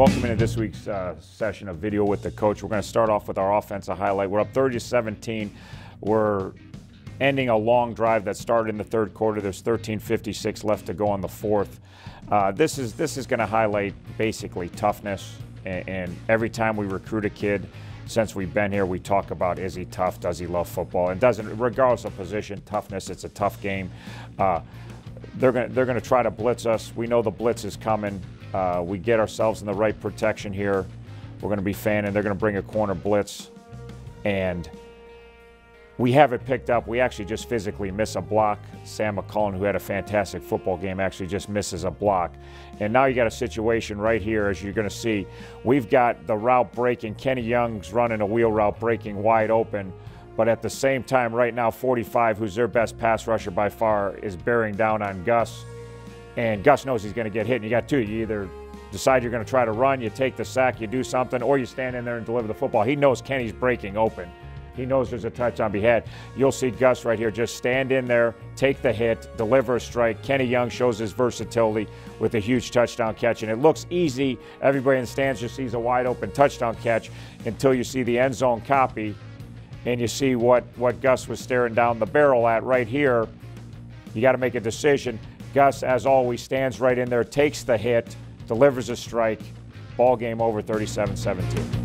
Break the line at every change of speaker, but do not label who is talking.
Welcome into this week's uh, session of video with the coach. We're going to start off with our offensive highlight. We're up 30 to 17. We're ending a long drive that started in the third quarter. There's 13:56 left to go on the fourth. Uh, this is this is going to highlight basically toughness. And, and every time we recruit a kid, since we've been here, we talk about is he tough? Does he love football? And doesn't regardless of position, toughness. It's a tough game. Uh, they're going they're going to try to blitz us. We know the blitz is coming. Uh, we get ourselves in the right protection here. We're going to be fanning. They're going to bring a corner blitz, and we have it picked up. We actually just physically miss a block. Sam McCullen, who had a fantastic football game, actually just misses a block. And now you got a situation right here, as you're going to see. We've got the route breaking. Kenny Young's running a wheel route breaking wide open. But at the same time, right now, 45, who's their best pass rusher by far, is bearing down on Gus. And Gus knows he's going to get hit. And you got two. You either decide you're going to try to run, you take the sack, you do something, or you stand in there and deliver the football. He knows Kenny's breaking open. He knows there's a touch on behead. You'll see Gus right here just stand in there, take the hit, deliver a strike. Kenny Young shows his versatility with a huge touchdown catch. And it looks easy. Everybody in the stands just sees a wide open touchdown catch until you see the end zone copy and you see what, what Gus was staring down the barrel at right here. You got to make a decision. Gus, as always, stands right in there, takes the hit, delivers a strike. Ball game over 37 17.